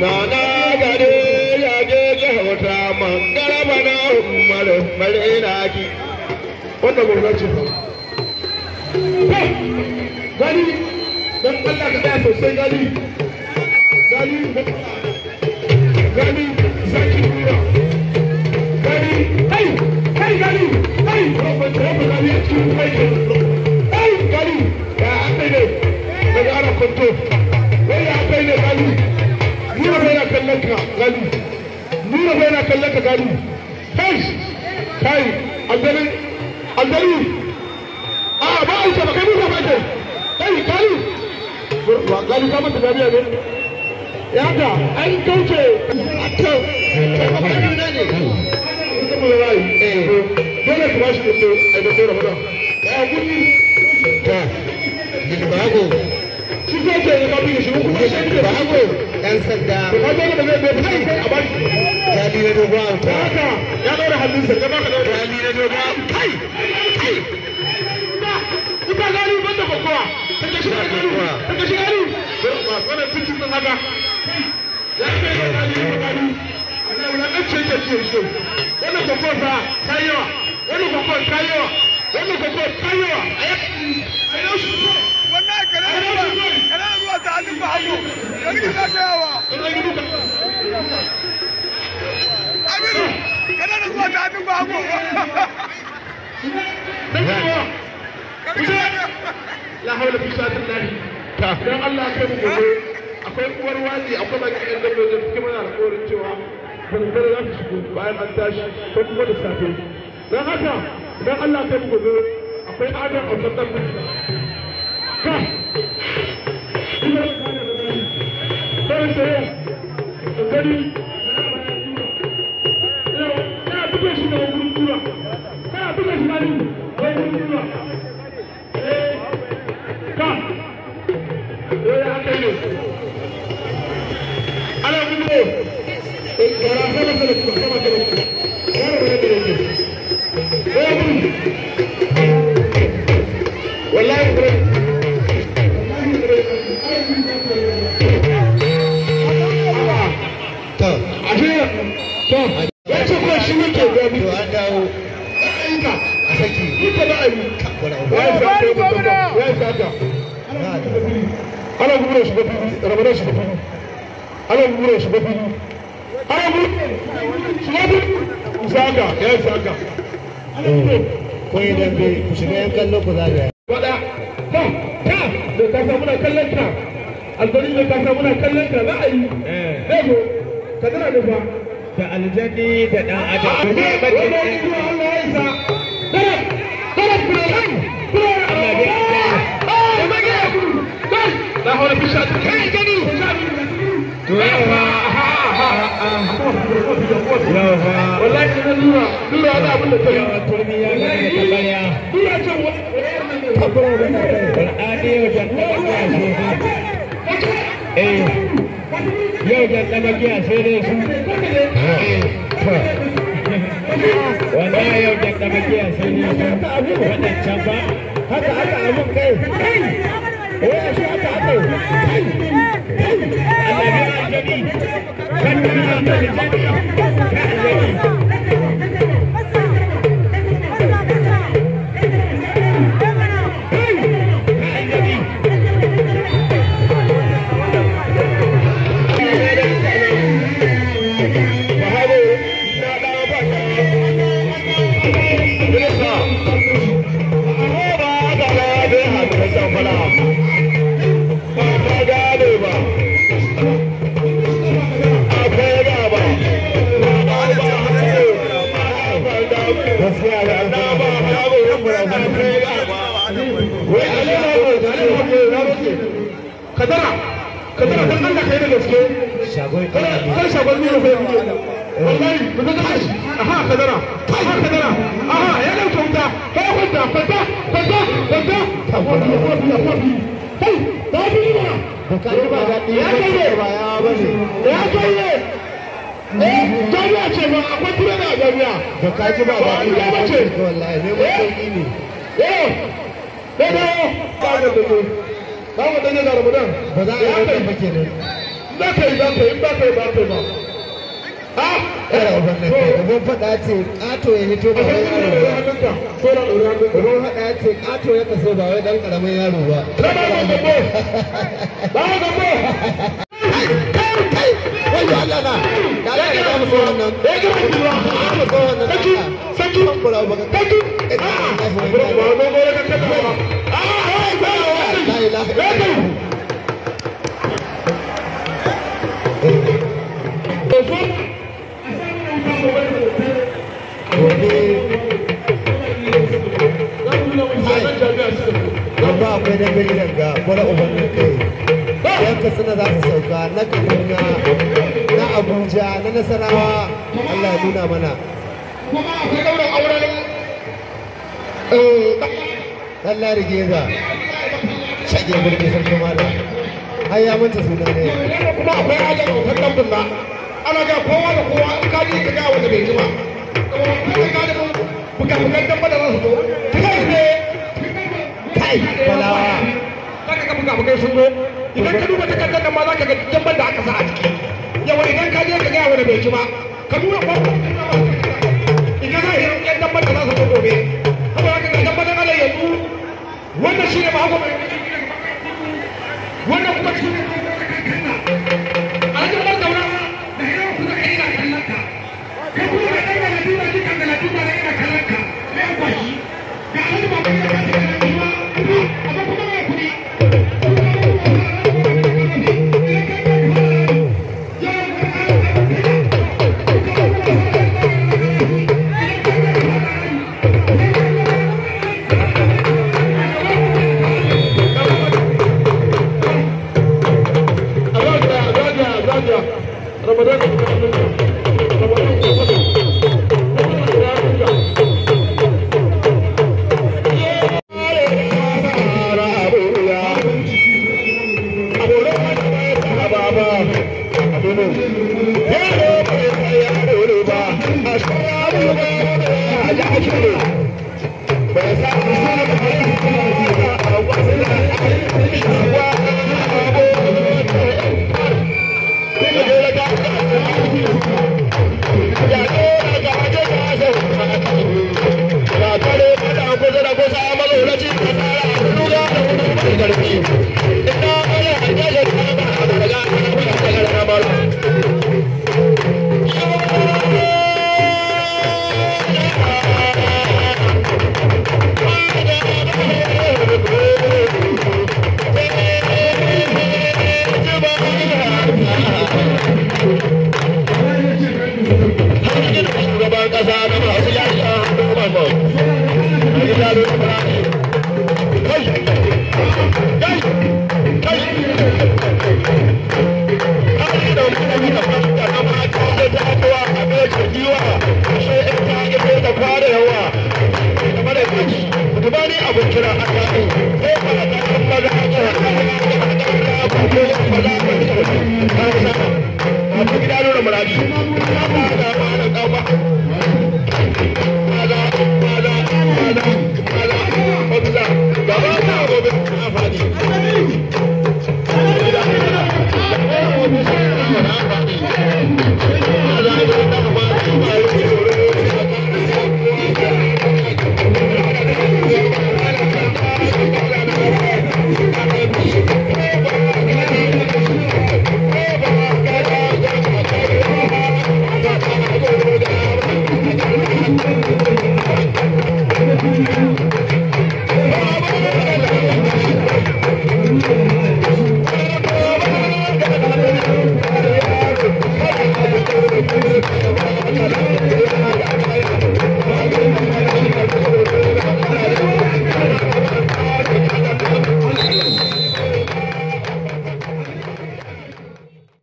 Nana gare ya je gahota mangara bana mare mare na ki. Wannan gwamnati ba. Gani, don Allah ka tsaya sosai gani. Gani, gani, zaki kura. Gani, ai, ai gani, ai, rabin rabin gani a cikin aikin. Kwanto. Wai ya aka ne gani. nuna bai na kallon ka gani nuna bai na kallon ka gani kai kai aljani aljani. A ba a ce ba kai ba kai kai ba gani ka mata dariya ne? Ya ga an kauce. A kan dole ku bashi da a da bago shi ko ke ya kabi shi kuma shi ne bago ɗan sanda ka zo da zai bai kai kai a bashi ya bi na dogon auta haka ya ɗaura hannunsa ya baka ɗaura ya bi na dogon kai kai ita gani ban da kokowa ta ke shiga gani ta ke shiga gani ba wannan fitin din haka ya kai da gani da gani ana wulaƙan ce ke ce shi wannan kokowa fa ta yawa wannan kokowa ta yawa wannan kokowa ta yawa a yau shi ba hannu yanzu ka ta yawa aminu kana ruwa ta hannun ba hannu la haula fi sabilillah ta dan Allah kai mu gobe akwai uwar wazi akwai baki ɗan dabbe da mana alƙawarin cewa ɓangare za su shigo bayan an tashi ko kuma da safe dan haka idan Allah kai mu gobe akwai adam a da ka ana gubura shi bafi ramadan shi bafi ana gubura shi bafi ana gubura shi bafi zaga ya zaga ana gubura ko ku shiga yan kallo ku zagaya wada ta ta da ka samu na kallon ka albari da ka samu na kallon ka za a yi zo ka tana da fa da aljanni da ɗan a ne yi zuwa Allah ya isa dara dara kura yau jan tabakiya sai eh dai su wallahi yau jan tabakiya sai dai su waɗancan ba haka haka abun kai wai shi haka haka Allah ya ajabi kan duniya kadara kadara dan Allah kai da bi ba ba ya kai ne ba ya kai ne jami'a ce ba akwai tura na jami'a da ka ba daɗi ya Ba ce. wallahi ne mun sauƙi ne eh Ko da ba ga ne. Ba ga ne da Ramadan. ba za a yi wannan ba kenan Za ka yi za ba ka ba ka ba. Ha? Yara uban nan kai uban faɗa ce ƙato ya hito ba wai yaro ba uban faɗa ce ƙato ya kaso ba wai ɗan ƙaramin yaro ba wai na da Allah ya ba wannan ba mu so wannan da Allah Saki! Akwai na gari daga kwara uban nan kai yan katsina za su sauka abuja na nasarawa. Allah ya nuna mana. Dan lari geza shage birni sarki mala har ya manta suna ne. Kuma akwai ajiyar hoton lambun na ana ga kowa da kowa in ka ji ka ga wanda bai ji ba. Kuma ka ga da za su zo. Kai ne kai balawa za ka ga bukabukai sun zo. Idan ka duba takardar nan ma za ka ga dabban da aka sa a ciki. Yawa idan ka je ka ga wanda bai ji ba ka duba ko idan za a yi yan dabban da za su gobe saboda haka ga dabban da yanzu wannan shi ne ba haka mai wannan kuma cikin alhaji wani abu kira a samu sai ba a zaɓen maza a jihar a kwanke da a kwanke da maza a kwanke da a kwanke da maza a kwanke da a kwanke